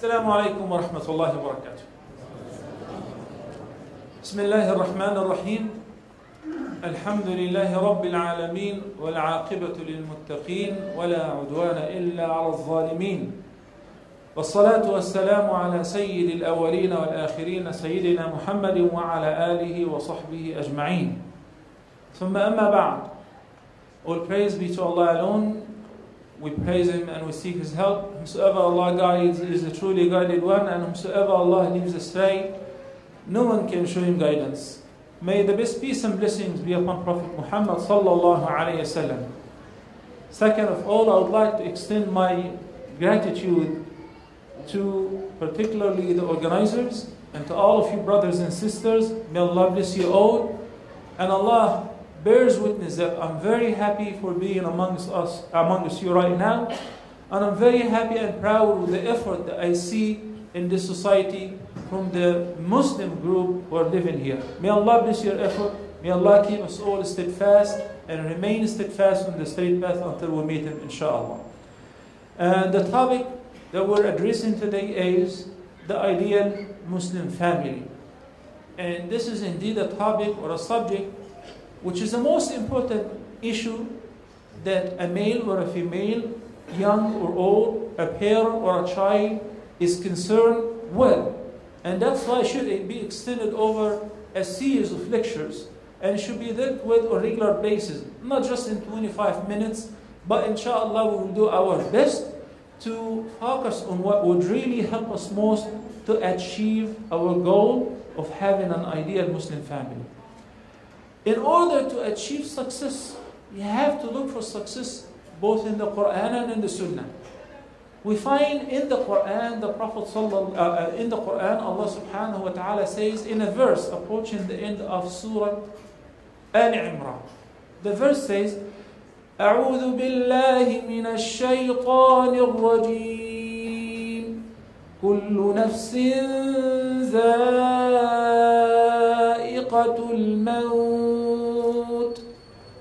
السلام عليكم ورحمة الله وبركاته. بسم الله الرحمن الرحيم. الحمد لله رب العالمين والعاقبة للمتقين ولا عدوان إلا على الظالمين. والصلاة والسلام على سيد الأولين والآخرين سيدنا محمد وعلى آله وصحبه أجمعين. ثم أما بعد. All praise be to Allah alone we praise Him and we seek His help. Whomsoever Allah guides is the truly guided one, and whomsoever Allah leaves astray, no one can show him guidance. May the best peace and blessings be upon Prophet Muhammad sallallahu alaihi wasallam. Second of all, I would like to extend my gratitude to particularly the organizers and to all of you brothers and sisters. May Allah bless you all, and Allah bears witness that I'm very happy for being amongst us, amongst you right now, and I'm very happy and proud with the effort that I see in this society from the Muslim group who are living here. May Allah bless your effort. May Allah keep us all steadfast and remain steadfast on the straight path until we meet Him, inshallah. And the topic that we're addressing today is the ideal Muslim family. And this is indeed a topic or a subject which is the most important issue that a male or a female, young or old, a parent or a child is concerned with. And that's why should it be extended over a series of lectures and should be dealt with on a regular basis, not just in 25 minutes, but inshallah we will do our best to focus on what would really help us most to achieve our goal of having an ideal Muslim family. In order to achieve success, you have to look for success both in the Quran and in the Sunnah. We find in the Quran, the Prophet uh, in the Quran, Allah subhanahu wa ta'ala says in a verse approaching the end of Surah Al Imran. The verse says, أعوذ بالله من الشيطان الرجيم كل نفس ذائقة الموت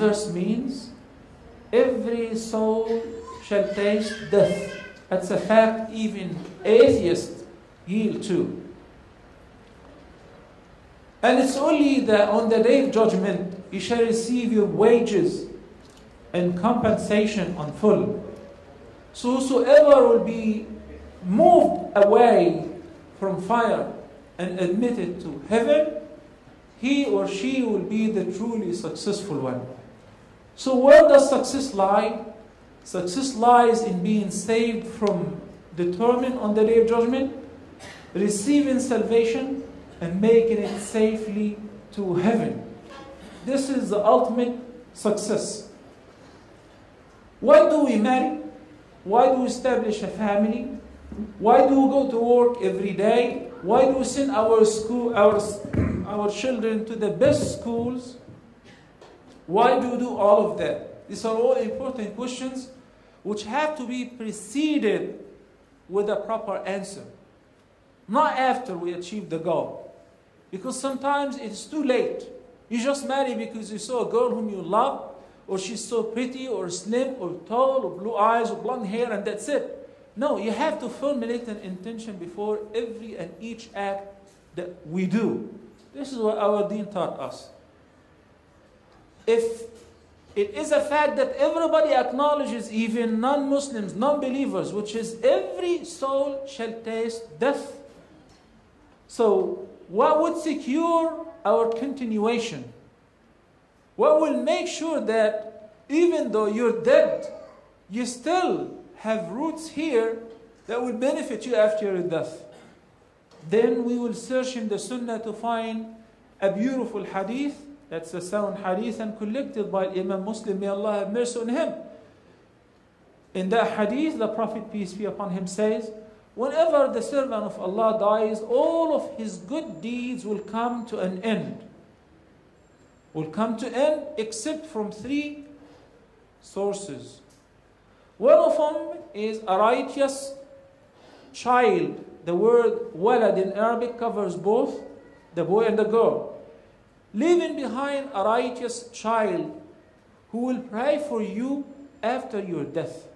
verse means every soul shall taste death. That's a fact even atheists yield to. And it's only that on the day of judgment you shall receive your wages and compensation on full. So whosoever will be moved away from fire and admitted to heaven, he or she will be the truly successful one. So where does success lie? Success lies in being saved from the torment on the day of judgment, receiving salvation, and making it safely to heaven. This is the ultimate success. Why do we marry? Why do we establish a family? Why do we go to work every day? Why do we send our school, our, our children to the best schools? Why do you do all of that? These are all important questions which have to be preceded with a proper answer. Not after we achieve the goal. Because sometimes it's too late. You just marry because you saw a girl whom you love, or she's so pretty, or slim, or tall, or blue eyes, or blonde hair, and that's it. No, you have to formulate an intention before every and each act that we do. This is what our deen taught us. If it is a fact that everybody acknowledges, even non Muslims, non believers, which is every soul shall taste death. So, what would secure our continuation? What will make sure that even though you're dead, you still have roots here that will benefit you after your death? Then we will search in the Sunnah to find a beautiful hadith that's a sound hadith and collected by Imam Muslim. May Allah have mercy on him. In that hadith, the Prophet, peace be upon him, says, whenever the servant of Allah dies, all of his good deeds will come to an end. Will come to end except from three sources. One of them is a righteous child. The word walad in Arabic covers both the boy and the girl. Leaving behind a righteous child who will pray for you after your death.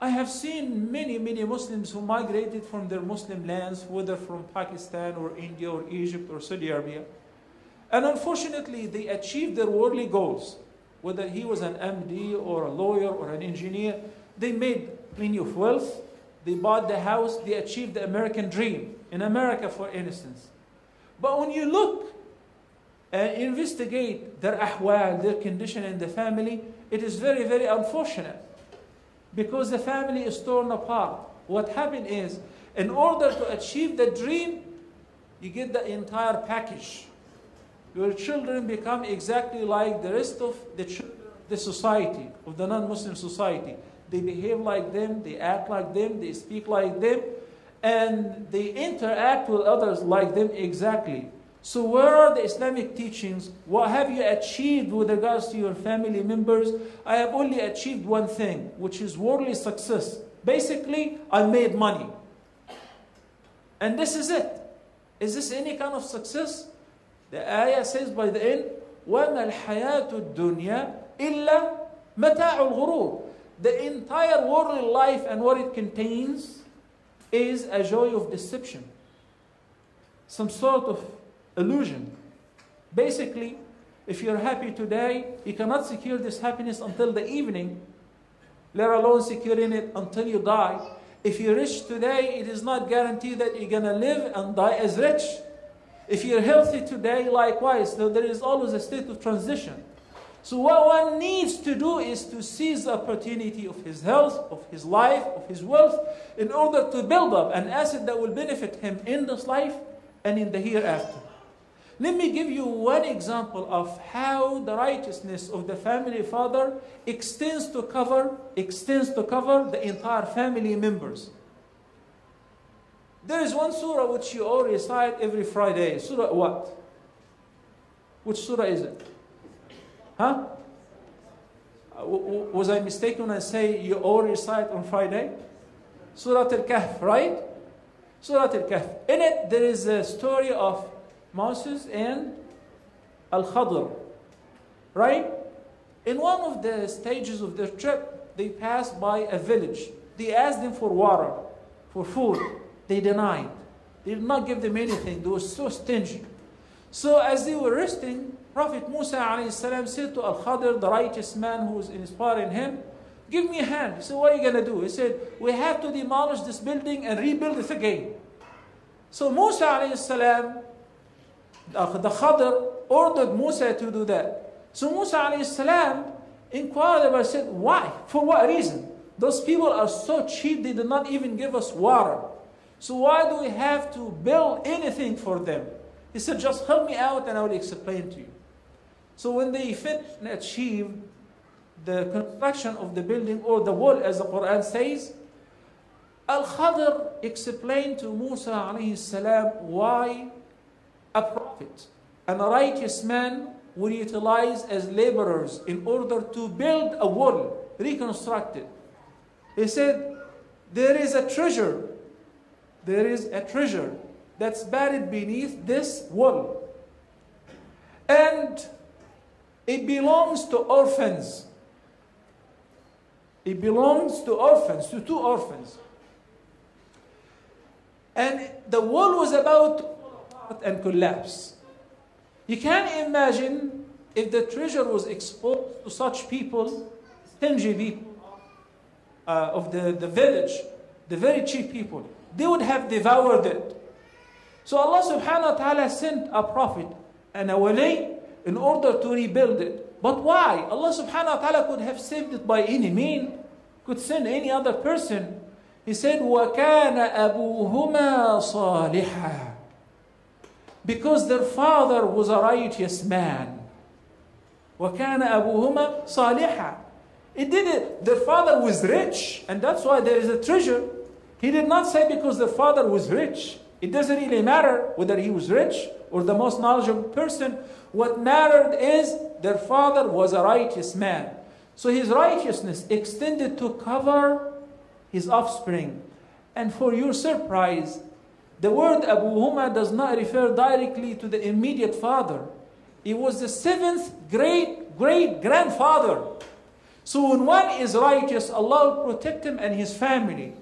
I have seen many, many Muslims who migrated from their Muslim lands, whether from Pakistan or India or Egypt or Saudi Arabia. And unfortunately, they achieved their worldly goals. Whether he was an MD or a lawyer or an engineer, they made plenty of wealth. They bought the house, they achieved the American dream. In America, for instance. But when you look and investigate their ahwal, their condition in the family, it is very, very unfortunate because the family is torn apart. What happened is, in order to achieve the dream, you get the entire package. Your children become exactly like the rest of the, the society, of the non Muslim society. They behave like them, they act like them, they speak like them, and they interact with others like them exactly. So, where are the Islamic teachings? What have you achieved with regards to your family members? I have only achieved one thing, which is worldly success. Basically, I made money. And this is it. Is this any kind of success? The ayah says by the end, وَمَا الْحَيَاةُ الدُّنْيَا إِلَّا مَتَاعُ الْغُرُورِ The entire worldly life and what it contains is a joy of deception. Some sort of illusion. Basically, if you're happy today, you cannot secure this happiness until the evening, let alone securing it until you die. If you're rich today, it is not guaranteed that you're going to live and die as rich. If you're healthy today, likewise, there is always a state of transition. So, what one needs to do is to seize the opportunity of his health, of his life, of his wealth, in order to build up an asset that will benefit him in this life and in the hereafter. Let me give you one example of how the righteousness of the family father extends to cover extends to cover the entire family members. There is one surah which you all recite every Friday. Surah what? Which surah is it? Huh? Uh, was I mistaken when I say you all recite on Friday? Surah Al-Kahf, right? Surah Al-Kahf. In it, there is a story of Moses and Al Khadr. Right? In one of the stages of their trip, they passed by a village. They asked them for water, for food. They denied. They did not give them anything. They were so stingy. So as they were resting, Prophet Musa salam said to Al Khadr, the righteous man who was inspiring him, Give me a hand. He said, What are you going to do? He said, We have to demolish this building and rebuild it again. So Musa salam Uh, the Khadr ordered Musa to do that. So Musa alayhi inquired about said, why? For what reason? Those people are so cheap, they did not even give us water. So why do we have to build anything for them? He said, just help me out and I will explain to you. So when they finished and achieved the construction of the building or the wall, as the Quran says, Al Khadr explained to Musa alayhi salam why a prophet and a righteous man were utilized as laborers in order to build a wall, reconstruct it. He said, There is a treasure, there is a treasure that's buried beneath this wall. And it belongs to orphans. It belongs to orphans, to two orphans. And the wall was about and collapse. You can imagine if the treasure was exposed to such people, stingy people uh, of the, the village, the very cheap people, they would have devoured it. So Allah subhanahu wa ta'ala sent a prophet and a wali in order to rebuild it. But why? Allah subhanahu wa ta'ala could have saved it by any mean, could send any other person. He said, وَكَانَ أَبُوهُمَا صَالِحًا because their father was a righteous man. وَكَانَ أَبُوهُمَا صَالِحًا It did it. Their father was rich, and that's why there is a treasure. He did not say because the father was rich. It doesn't really matter whether he was rich or the most knowledgeable person. What mattered is their father was a righteous man. So his righteousness extended to cover his offspring. And for your surprise, the word Abuhuma does not refer directly to the immediate father. It was the seventh great great grandfather. So when one is righteous, Allah will protect him and his family.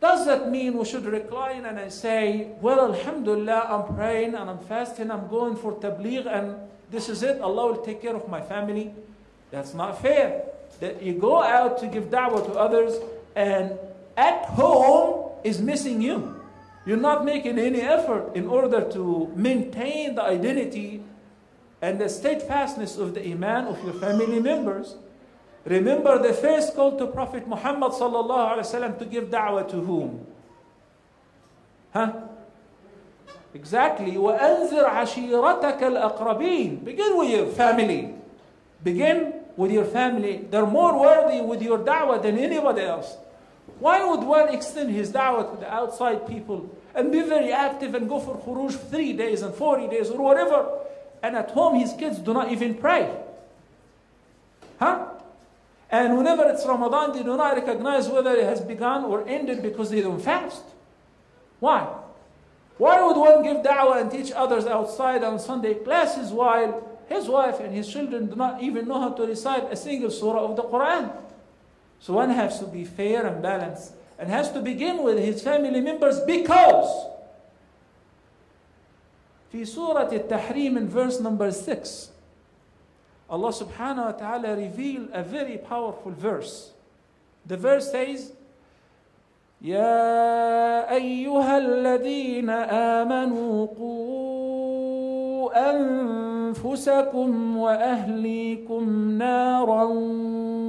Does that mean we should recline and say, well, Alhamdulillah, I'm praying and I'm fasting, I'm going for tabligh and this is it, Allah will take care of my family? That's not fair. That you go out to give da'wah to others and at home is missing you. You're not making any effort in order to maintain the identity and the steadfastness of the iman of your family members. Remember the first call to Prophet Muhammad sallallahu alaihi wasallam to give da'wah to whom? Huh? Exactly. وَأَنذِرْ عَشِيرَتَكَ الْأَقْرَبِينَ Begin with your family. Begin with your family. They're more worthy with your da'wah than anybody else. Why would one extend his da'wah to the outside people and be very active and go for khuruj three days and 40 days or whatever, and at home his kids do not even pray? Huh? And whenever it's Ramadan, they do not recognize whether it has begun or ended because they don't fast. Why? Why would one give da'wah and teach others outside on Sunday classes while his wife and his children do not even know how to recite a single surah of the Quran? So one has to be fair and balanced and has to begin with his family members because في سورة التحريم in verse number 6 Allah subhanahu wa ta'ala revealed a very powerful verse. The verse says, يا أيها الذين آمنوا قوا أنفسكم وأهليكم نارا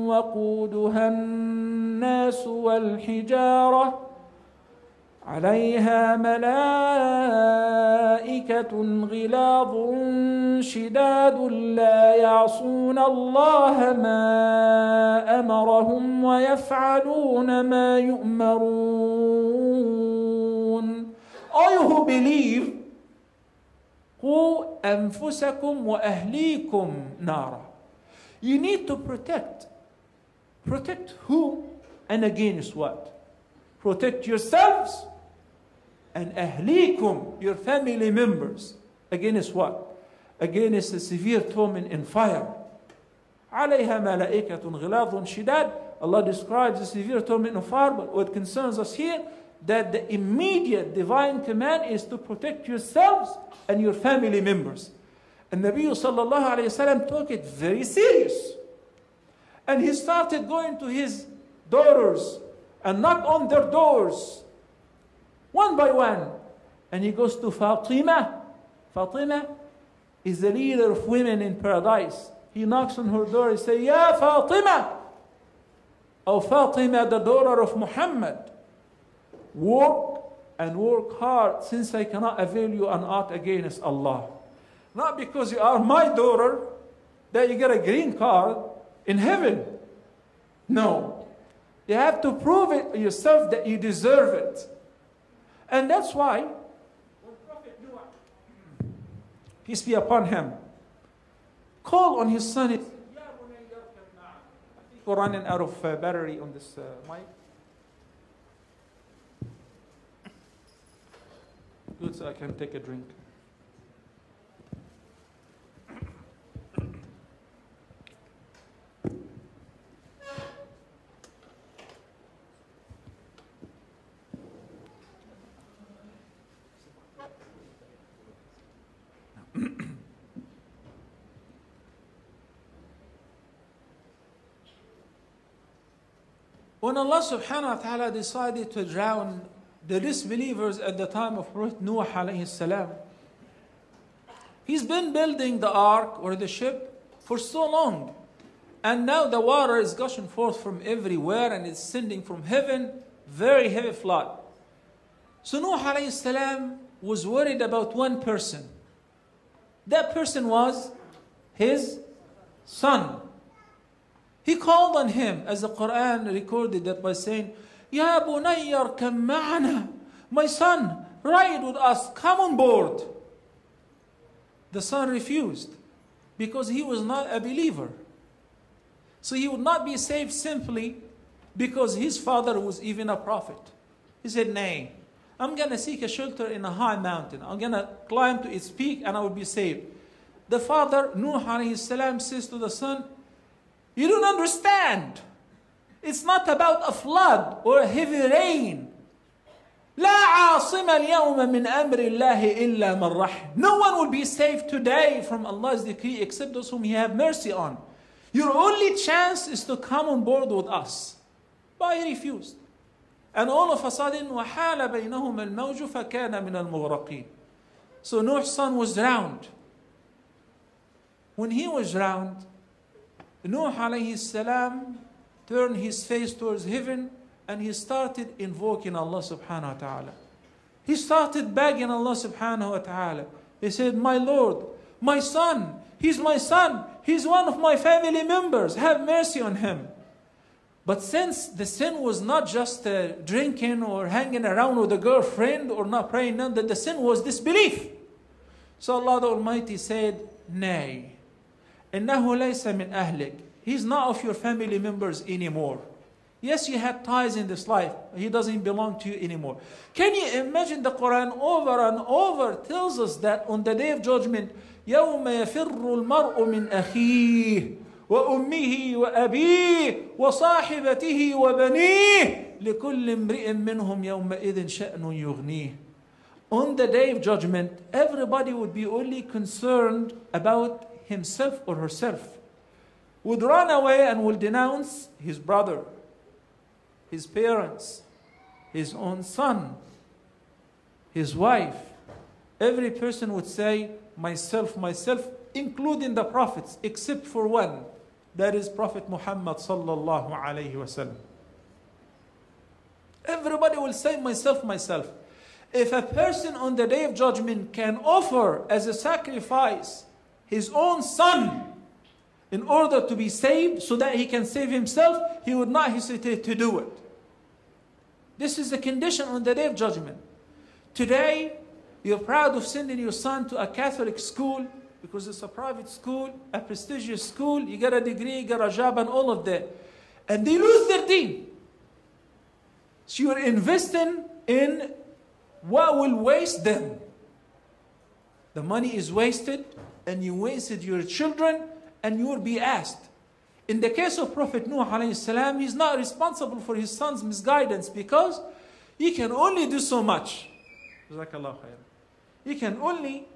وقودها الناس والحجارة عليها ملائكة غلاظ شداد لا يعصون الله ما أمرهم ويفعلون ما يؤمرون. All who believe قوا أنفسكم وأهليكم نارا You need to protect Protect who and against what? Protect yourselves and ahlikum, your family members. Against what? Against a severe torment in fire. عليها ملائكة غلاظ شداد Allah describes the severe torment in fire, but what concerns us here, that the immediate divine command is to protect yourselves and your family members. And Nabi sallallahu alayhi wasallam took it very serious. And he started going to his daughters and knock on their doors one by one. And he goes to Fatima. Fatima is the leader of women in paradise. He knocks on her door and says, Ya Fatima! O Fatima, the daughter of Muhammad, work and work hard since I cannot avail you an art against Allah. Not because you are my daughter that you get a green card in heaven. No. You have to prove it yourself that you deserve it. And that's why peace be upon him, called on his son, we're running out of battery on this uh, mic. Good, so I can take a drink. When Allah subhanahu wa ta'ala decided to drown the disbelievers at the time of Prophet Noah alayhi salam, he's been building the ark or the ship for so long. And now the water is gushing forth from everywhere and it's sending from heaven very heavy flood. So Noah alayhi salam was worried about one person. That person was his son. He called on him, as the Quran recorded that by saying, Ya bunayya come ma'ana. My son, ride with us. Come on board. The son refused because he was not a believer. So he would not be saved simply because his father was even a prophet. He said, Nay, I'm going to seek a shelter in a high mountain. I'm going to climb to its peak and I will be saved. The father, Nuh says to the son, You don't understand. It's not about a flood or a heavy rain. لا عاصم اليوم من أمر الله إلا من رحم. No one will be saved today from Allah's decree except those whom He have mercy on. Your only chance is to come on board with us. But he refused. And all of a sudden, وحال بينهما الموج فكان من المغرقين. So Nuh's son was drowned. When he was drowned, Nuh alayhi salam turned his face towards heaven and he started invoking Allah subhanahu wa ta'ala. He started begging Allah subhanahu wa ta'ala. He said, My Lord, my son, he's my son, he's one of my family members, have mercy on him. But since the sin was not just uh, drinking or hanging around with a girlfriend or not praying, none, that the sin was disbelief. So Allah the Almighty said, Nay, إنه ليس من أهلك. He's not of your family members anymore. Yes, you had ties in this life. He doesn't belong to you anymore. Can you imagine the Quran over and over tells us that on the day of judgment, يوم يفر المرء من أخيه وأمه وأبيه وصاحبته وبنيه لكل امرئ منهم يومئذ شأن يغنيه. On the day of judgment, everybody would be only concerned about himself or herself. Would run away and will denounce his brother, his parents, his own son, his wife. Every person would say, myself, myself, including the prophets, except for one. That is Prophet Muhammad sallallahu alayhi wasallam. Everybody will say, myself, myself. If a person on the day of judgment can offer as a sacrifice his own son in order to be saved so that he can save himself, he would not hesitate to do it. This is the condition on the day of judgment. Today, you're proud of sending your son to a Catholic school because it's a private school, a prestigious school, you get a degree, you get a job, and all of that. And they lose their deen. So you're investing in what will waste them. The money is wasted, and you wasted your children, and you will be asked. In the case of Prophet Nuh alayhi salam, he's not responsible for his son's misguidance because he can only do so much. He can only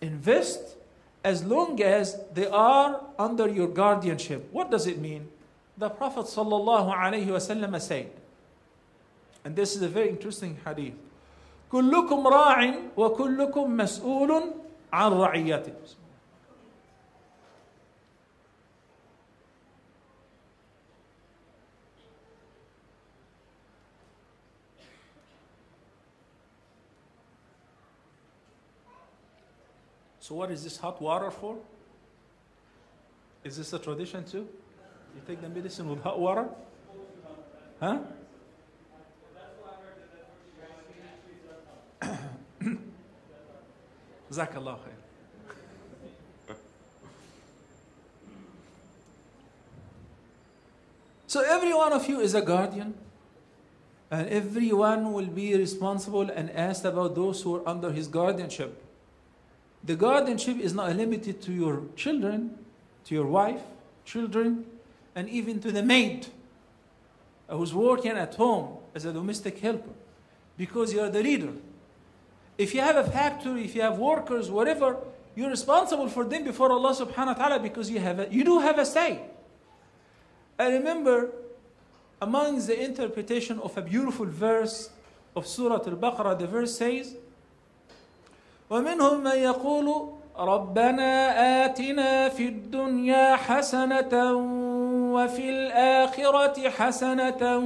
invest as long as they are under your guardianship. What does it mean? The Prophet sallallahu alaihi wasallam said, and this is a very interesting hadith. كلكم راع وكلكم مسؤول عن رعيته. So, what is this hot water for? Is this a tradition too? You take the medicine with hot water? Huh? Jazakallah khair. So every one of you is a guardian, and everyone will be responsible and asked about those who are under his guardianship. The guardianship is not limited to your children, to your wife, children, and even to the maid who's working at home as a domestic helper because you are the leader. If you have a factory, if you have workers, whatever, you're responsible for them before Allah subhanahu wa ta'ala because you, have a, you do have a say. I remember amongst the interpretation of a beautiful verse of Surah Al-Baqarah, the verse says, ومنهم من يقول ربنا آتنا في الدنيا حسنة وفي الآخرة حسنة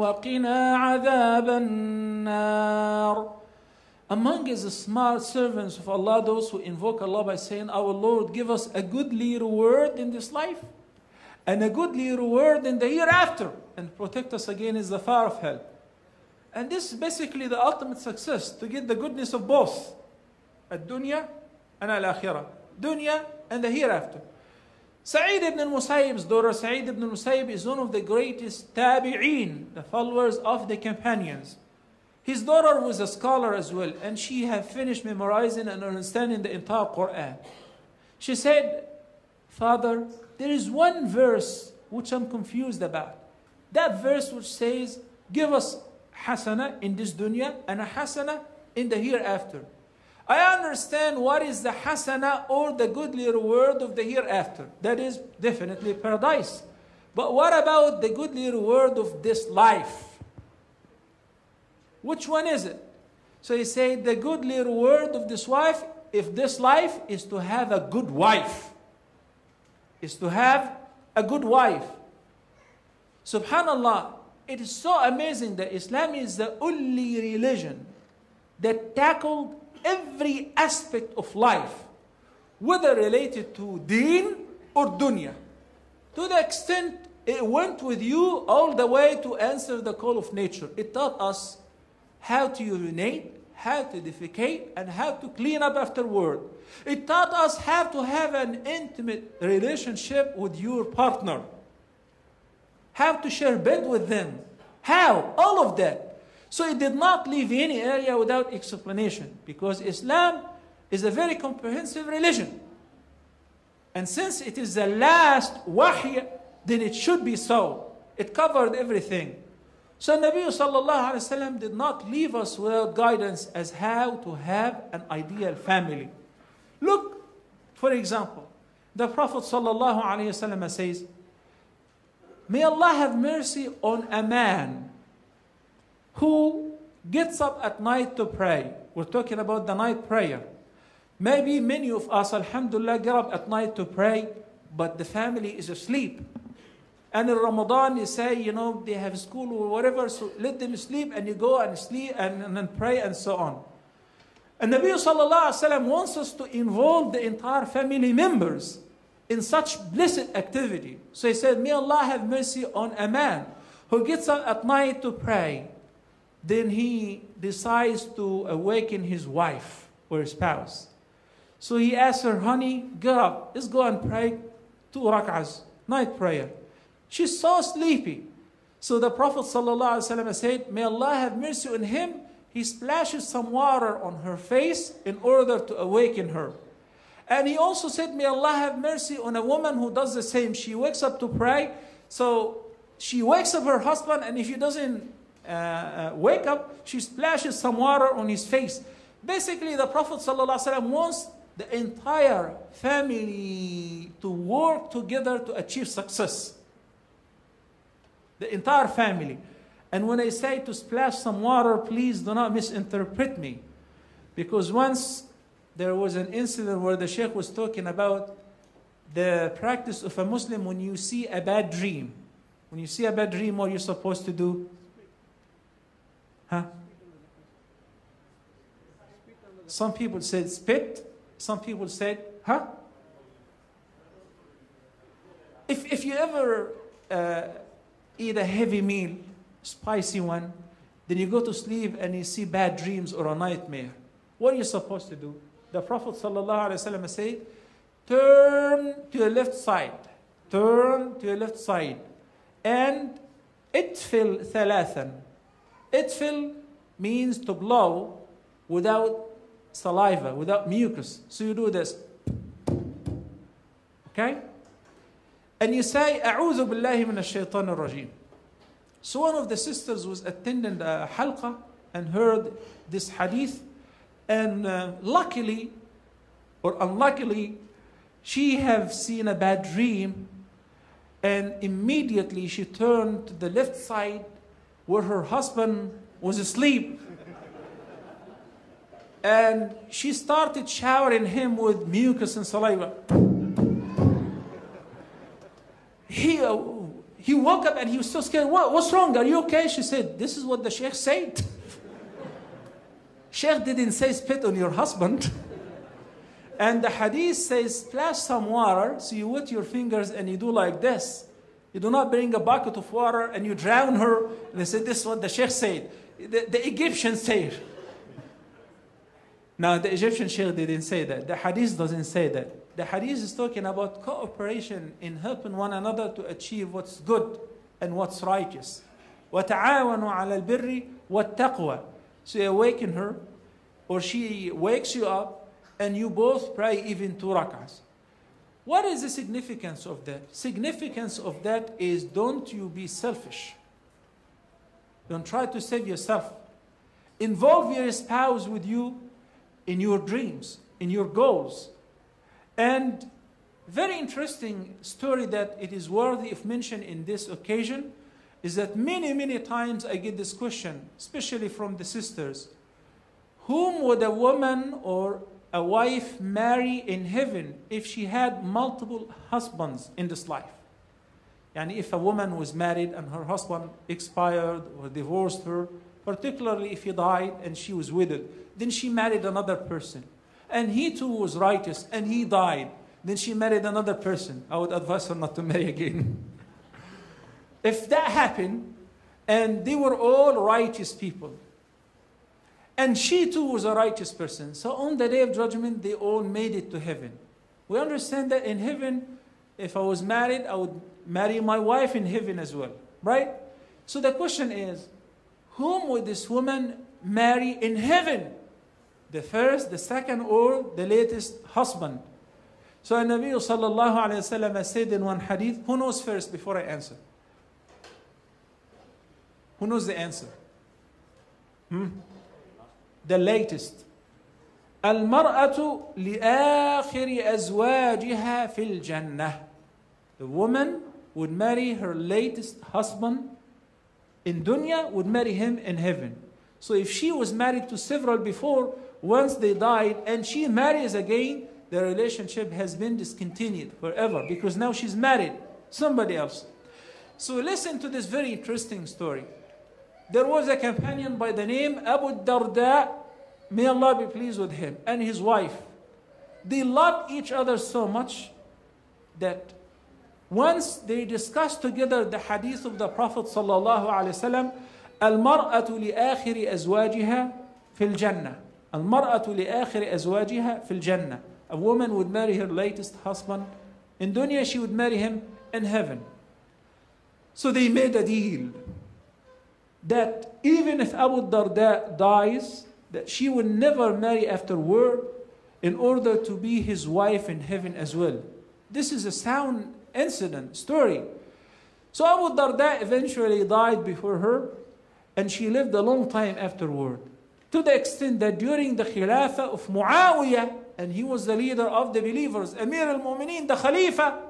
وقنا عذاب النار Among his smart servants of Allah, those who invoke Allah by saying, Our Lord, give us a goodly reward in this life and a goodly reward in the hereafter, and protect us against the fire of hell. And this is basically the ultimate success to get the goodness of both الدنيا and al-akhirah. Dunya and the hereafter. Sa'id ibn al-Musayyib's daughter, Sa'id ibn al-Musayyib, is one of the greatest tabi'een, the followers of the companions. His daughter was a scholar as well, and she had finished memorizing and understanding the entire Quran. She said, Father, there is one verse which I'm confused about. That verse which says, Give us hasana in this dunya and a hasana in the hereafter. I understand what is the hasana or the goodly reward of the hereafter. That is definitely paradise. But what about the goodly reward of this life? Which one is it? So he said, the goodly reward of this wife, if this life is to have a good wife, is to have a good wife. Subhanallah, it is so amazing that Islam is the only religion that tackled every aspect of life, whether related to deen or dunya. To the extent it went with you all the way to answer the call of nature. It taught us how to urinate, how to defecate, and how to clean up afterward. It taught us how to have an intimate relationship with your partner, how to share bed with them, how, all of that. So it did not leave any area without explanation because Islam is a very comprehensive religion. And since it is the last wahy, then it should be so. It covered everything. So Nabi sallallahu alaihi wasallam did not leave us without guidance as how to have an ideal family. Look, for example, the Prophet sallallahu alaihi wasallam says, "May Allah have mercy on a man who gets up at night to pray." We're talking about the night prayer. Maybe many of us, alhamdulillah, get up at night to pray, but the family is asleep. And in Ramadan, you say, you know, they have school or whatever, so let them sleep and you go and sleep and, and then pray and so on. And Nabi Sallallahu Alaihi wants us to involve the entire family members in such blessed activity. So he said, May Allah have mercy on a man who gets up at night to pray. Then he decides to awaken his wife or his spouse. So he asks her, honey, get up. Let's go and pray two rak'ahs, night prayer. She's so sleepy. So the Prophet ﷺ said, May Allah have mercy on him. He splashes some water on her face in order to awaken her. And he also said, May Allah have mercy on a woman who does the same. She wakes up to pray. So she wakes up her husband, and if he doesn't uh, uh, wake up, she splashes some water on his face. Basically, the Prophet ﷺ wants the entire family to work together to achieve success. The entire family. And when I say to splash some water, please do not misinterpret me. Because once there was an incident where the Sheikh was talking about the practice of a Muslim when you see a bad dream. When you see a bad dream, what you're supposed to do? Huh? Some people said spit. Some people said, huh? If, if you ever uh, eat a heavy meal, spicy one, then you go to sleep and you see bad dreams or a nightmare. What are you supposed to do? The Prophet ﷺ said, turn to your left side, turn to your left side, and itfil thalathan. Itfil means to blow without saliva, without mucus. So you do this. Okay? And you say, أعوذ بالله من الشيطان الرجيم. So one of the sisters was attending a halqa and heard this hadith. And uh, luckily, or unluckily, she have seen a bad dream. And immediately she turned to the left side where her husband was asleep. and she started showering him with mucus and saliva. He, uh, he woke up and he was so scared. What, what's wrong? Are you okay? She said, This is what the Sheikh said. Sheikh didn't say spit on your husband. and the hadith says, splash some water, so you wet your fingers and you do like this. You do not bring a bucket of water and you drown her. And they said, This is what the Sheikh said. The, the Egyptians say it. Now, the Egyptian Sheikh didn't say that. The Hadith doesn't say that. The Hadith is talking about cooperation in helping one another to achieve what's good and what's righteous. وَتَعَاوَنُوا عَلَى الْبِرِّ وَالتَّقْوَى So you awaken her, or she wakes you up, and you both pray even two rak'ahs. What is the significance of that? Significance of that is don't you be selfish. Don't try to save yourself. Involve your spouse with you in your dreams, in your goals. And very interesting story that it is worthy of mention in this occasion is that many, many times I get this question, especially from the sisters. Whom would a woman or a wife marry in heaven if she had multiple husbands in this life? And if a woman was married and her husband expired or divorced her, particularly if he died and she was widowed, then she married another person. And he too was righteous and he died. Then she married another person. I would advise her not to marry again. if that happened, and they were all righteous people, and she too was a righteous person, so on the day of judgment, they all made it to heaven. We understand that in heaven, if I was married, I would marry my wife in heaven as well, right? So the question is, whom would this woman marry in heaven? The first, the second, or the latest husband? So Nabi sallallahu alayhi wa said in one hadith, who knows first before I answer? Who knows the answer? Hmm? The latest. المرأة لآخر أزواجها في الجنة. The woman would marry her latest husband in dunya, would marry him in heaven. So if she was married to several before, once they died and she marries again, the relationship has been discontinued forever because now she's married somebody else. So listen to this very interesting story. There was a companion by the name Abu Darda, may Allah be pleased with him, and his wife. They loved each other so much that once they discussed together the hadith of the Prophet sallallahu alaihi wasallam, المرأة لآخر أزواجها في الجنة. المرأة لآخر أزواجها في الجنة. A woman would marry her latest husband. In dunya, she would marry him in heaven. So they made a deal that even if Abu Darda dies, that she would never marry afterward in order to be his wife in heaven as well. This is a sound incident, story. So Abu Darda eventually died before her, and she lived a long time afterward. To the extent that during the Khilafah of Muawiyah, and he was the leader of the believers, Amir al Mu'mineen, the Khalifa,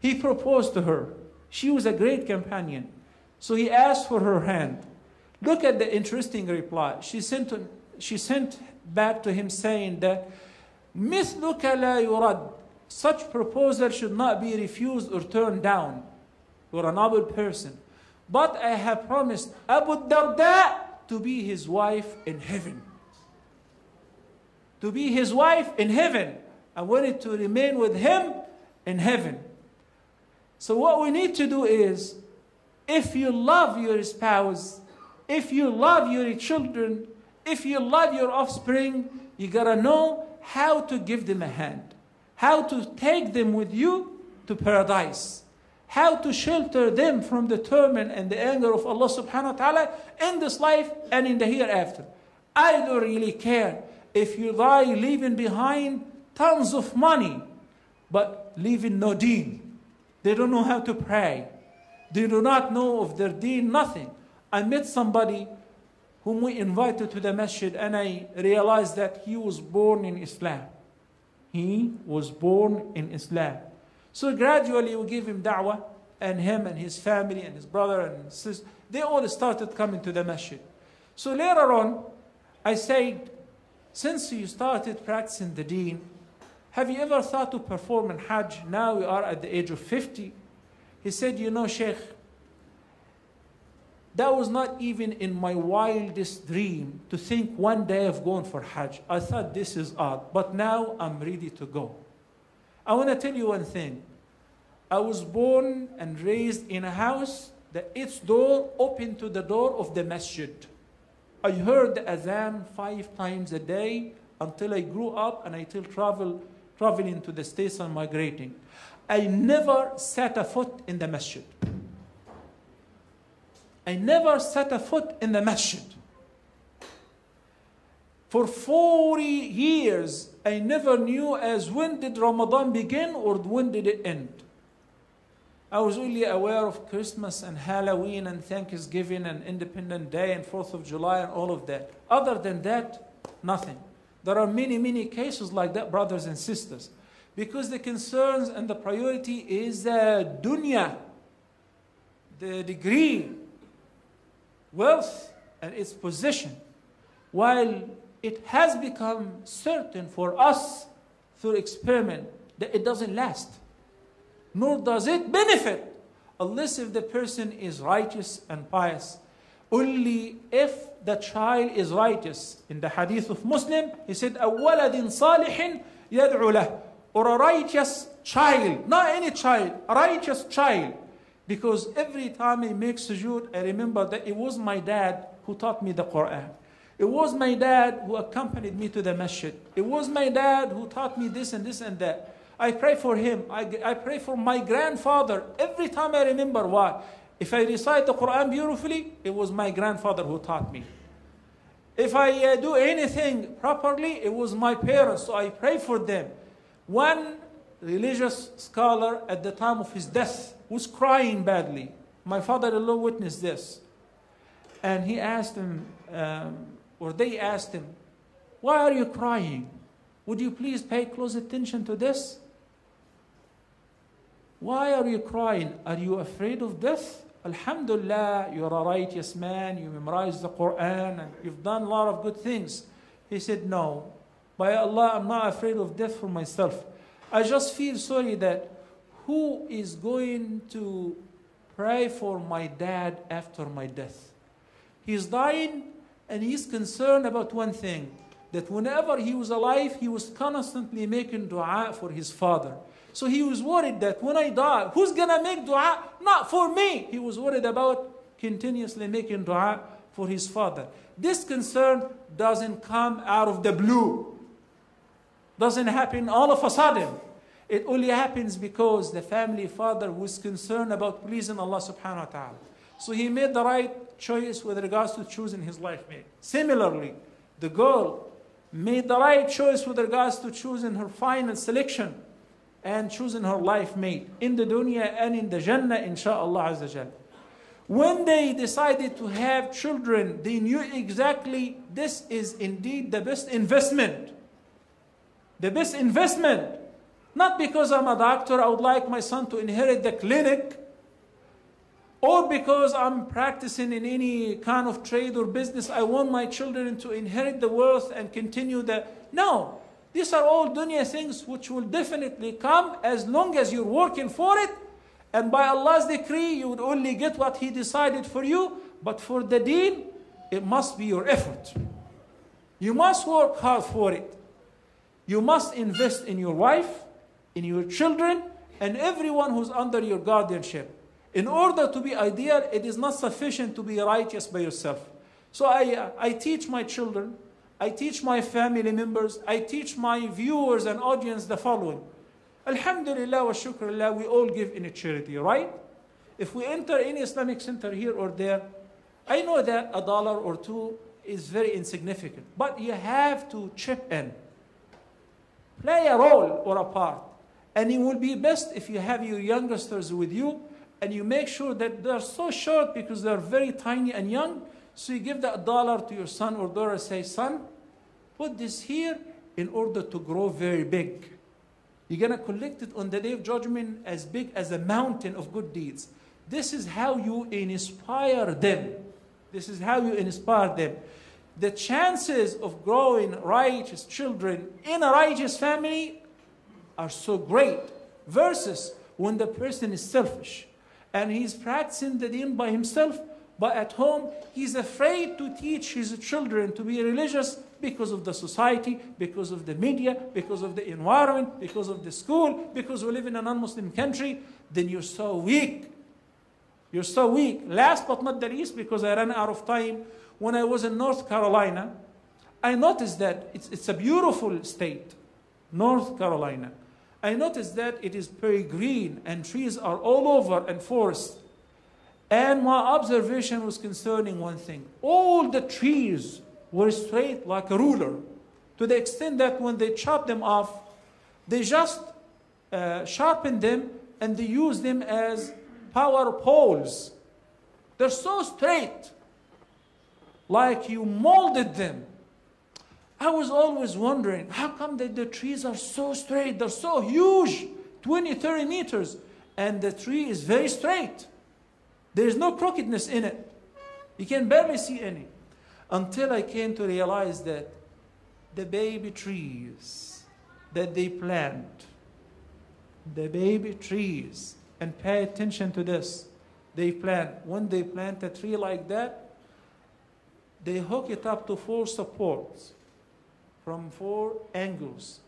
he proposed to her. She was a great companion. So he asked for her hand. Look at the interesting reply. She sent, to, she sent back to him saying that, مثلك لا يرد. Such proposal should not be refused or turned down. You're a noble person. But I have promised Abu Darda to be his wife in heaven. To be his wife in heaven. I wanted to remain with him in heaven. So, what we need to do is if you love your spouse, if you love your children, if you love your offspring, you gotta know how to give them a hand, how to take them with you to paradise, how to shelter them from the torment and the anger of Allah subhanahu wa ta'ala in this life and in the hereafter. I don't really care if you die leaving behind tons of money, but leaving no deen. They don't know how to pray. They do not know of their deen, nothing. I met somebody whom we invited to the masjid, and I realized that he was born in Islam. He was born in Islam. So gradually we gave him da'wah, and him and his family and his brother and sister, they all started coming to the masjid. So later on, I said, since you started practicing the deen, have you ever thought to perform in Hajj? Now we are at the age of 50. He said, You know, Sheikh, that was not even in my wildest dream to think one day of going for Hajj. I thought this is odd, but now I'm ready to go. I want to tell you one thing. I was born and raised in a house that its door opened to the door of the masjid. I heard the azan five times a day until I grew up and I still travel, traveling to the States and migrating. I never set a foot in the masjid. I never set a foot in the masjid. For 40 years, I never knew as when did Ramadan begin or when did it end. I was only aware of Christmas and Halloween and Thanksgiving and Independence Day and 4th of July and all of that. Other than that, nothing. There are many, many cases like that, brothers and sisters. Because the concerns and the priority is the dunya, the degree, wealth, and its position. While it has become certain for us through experiment that it doesn't last nor does it benefit unless if the person is righteous and pious. Only if the child is righteous. In the hadith of Muslim, he said, أَوَّلَدٍ صَالِحٍ يَدْعُ لَهُ or a righteous child, not any child, a righteous child. Because every time I make sujood, I remember that it was my dad who taught me the Quran. It was my dad who accompanied me to the masjid. It was my dad who taught me this and this and that. I pray for him. I, I pray for my grandfather. Every time I remember why. If I recite the Quran beautifully, it was my grandfather who taught me. If I uh, do anything properly, it was my parents, so I pray for them. One religious scholar at the time of his death was crying badly. My father in law witnessed this. And he asked him, um, or they asked him, Why are you crying? Would you please pay close attention to this? Why are you crying? Are you afraid of death? Alhamdulillah, you're a righteous man, you memorize the Quran, and you've done a lot of good things. He said, No. By Allah, I'm not afraid of death for myself. I just feel sorry that who is going to pray for my dad after my death? He's dying and he's concerned about one thing that whenever he was alive, he was constantly making dua for his father. So he was worried that when I die, who's going to make dua? Not for me. He was worried about continuously making dua for his father. This concern doesn't come out of the blue. Doesn't happen all of a sudden. It only happens because the family father was concerned about pleasing Allah subhanahu wa ta'ala. So he made the right choice with regards to choosing his life mate. Similarly, the girl made the right choice with regards to choosing her final selection and choosing her life mate in the dunya and in the Jannah, inshaAllah Azza When they decided to have children, they knew exactly this is indeed the best investment. The best investment. Not because I'm a doctor, I would like my son to inherit the clinic, or because I'm practicing in any kind of trade or business, I want my children to inherit the wealth and continue the. No. These are all dunya things which will definitely come as long as you're working for it. And by Allah's decree, you would only get what He decided for you. But for the deen, it must be your effort. You must work hard for it. You must invest in your wife, in your children, and everyone who's under your guardianship. In order to be ideal, it is not sufficient to be righteous by yourself. So I, uh, I teach my children I teach my family members, I teach my viewers and audience the following. Alhamdulillah wa shukrullah, we all give in a charity, right? If we enter any Islamic center here or there, I know that a dollar or two is very insignificant, but you have to chip in. Play a role or a part. And it will be best if you have your youngsters with you and you make sure that they're so short because they're very tiny and young so you give that dollar to your son or daughter, say, son, put this here in order to grow very big. You're going to collect it on the day of judgment as big as a mountain of good deeds. This is how you inspire them. This is how you inspire them. The chances of growing righteous children in a righteous family are so great versus when the person is selfish and he's practicing the deen by himself but at home he's afraid to teach his children to be religious because of the society, because of the media, because of the environment, because of the school, because we live in a non Muslim country, then you're so weak. You're so weak. Last but not the least, because I ran out of time, when I was in North Carolina, I noticed that it's, it's a beautiful state, North Carolina. I noticed that it is very green and trees are all over and forest. And my observation was concerning one thing. All the trees were straight like a ruler, to the extent that when they chop them off, they just uh, sharpen them and they use them as power poles. They're so straight, like you molded them. I was always wondering, how come that the trees are so straight? They're so huge, 20, 30 meters, and the tree is very straight. There's no crookedness in it. You can barely see any. Until I came to realize that the baby trees that they plant, the baby trees, and pay attention to this. They plant, when they plant a tree like that, they hook it up to four supports from four angles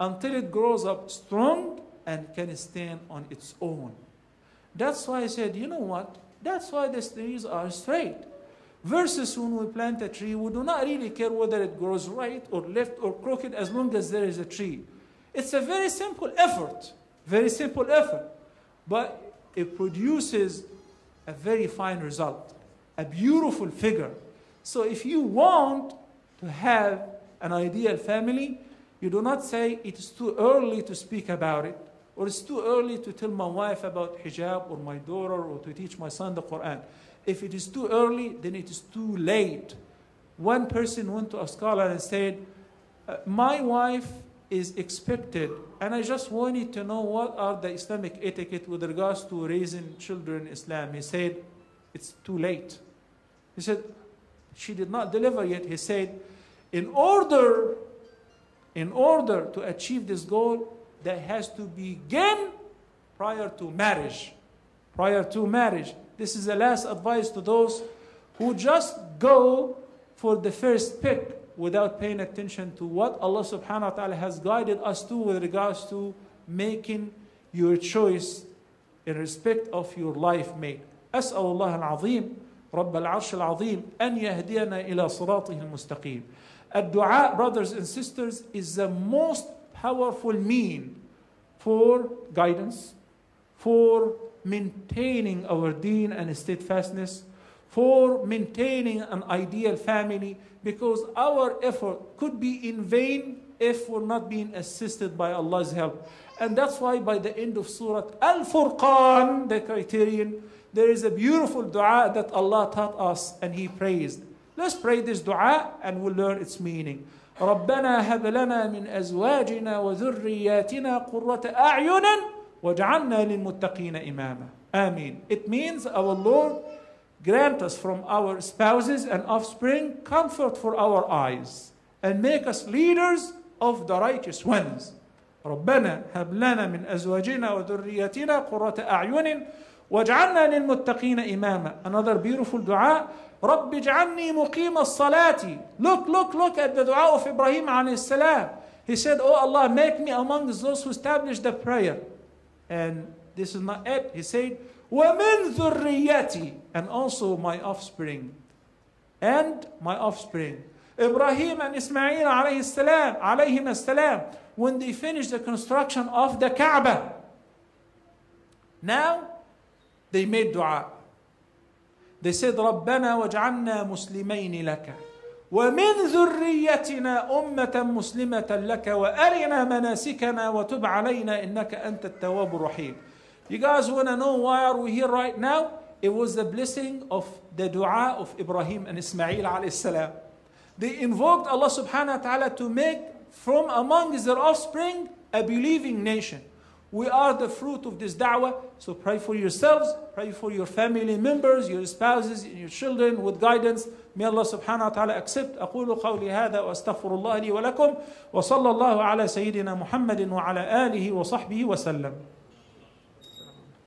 until it grows up strong and can stand on its own. That's why I said, you know what? That's why the trees are straight. Versus when we plant a tree, we do not really care whether it grows right or left or crooked as long as there is a tree. It's a very simple effort, very simple effort, but it produces a very fine result, a beautiful figure. So if you want to have an ideal family, you do not say it is too early to speak about it, or it's too early to tell my wife about hijab, or my daughter, or to teach my son the Quran. If it is too early, then it is too late. One person went to a scholar and said, uh, My wife is expected, and I just wanted to know what are the Islamic etiquette with regards to raising children in Islam. He said, It's too late. He said, She did not deliver yet. He said, In order, in order to achieve this goal, there has to begin prior to marriage. Prior to marriage. This is the last advice to those who just go for the first pick without paying attention to what Allah subhanahu wa ta'ala has guided us to with regards to making your choice in respect of your life mate. أسأل الله العظيم رب العرش العظيم أن يهدينا إلى صراطه المستقيم. الدعاء, brothers and sisters, is the most powerful mean for guidance, for maintaining our deen and steadfastness, for maintaining an ideal family, because our effort could be in vain if we're not being assisted by Allah's help. And that's why by the end of Surah Al Furqan, the criterion, there is a beautiful dua that Allah taught us and He praised. Let's pray this dua and we'll learn its meaning. ربنا هب لنا من أزواجنا وذرياتنا قرة أعين وَجْعَلْنَا لِلْمُتَّقِينَ إِمَامًا Amen. It means our Lord grant us from our spouses and offspring comfort for our eyes and make us leaders of the righteous ones. ربنا هب لنا من أزواجنا وذرياتنا قرة أعين واجعلنا للمتقين إماما. Another beautiful dua. رب اجعلني مقيم الصلاة. Look, look, look at the dua of Ibrahim عليه السلام. He said, Oh Allah, make me among those who establish the prayer. And this is not it. He said, وَمِن ذُرِّيَّتِي And also my offspring. And my offspring. Ibrahim and Ismail alayhi salam, alayhim salam, when they finished the construction of the Kaaba, now they made dua. They said, رَبَّنَا وَاجْعَلْنَا مُسْلِمَيْنِ لَكَ ومن ذريتنا أمة مسلمة لك وأرنا مناسكنا وتب علينا إنك أنت التواب الرحيم. You guys want to know why are we here right now? It was the blessing of the dua of Ibrahim and Ismail alayhi salam. They invoked Allah subhanahu wa ta'ala to make from among their offspring a believing nation. We are the fruit of this da'wah. So pray for yourselves, pray for your family members, your spouses, your children with guidance. May Allah subhanahu wa ta'ala accept. أقول قولي هذا وأستغفر الله لي ولكم وصلى الله على سيدنا محمد وعلى آله وصحبه وسلم.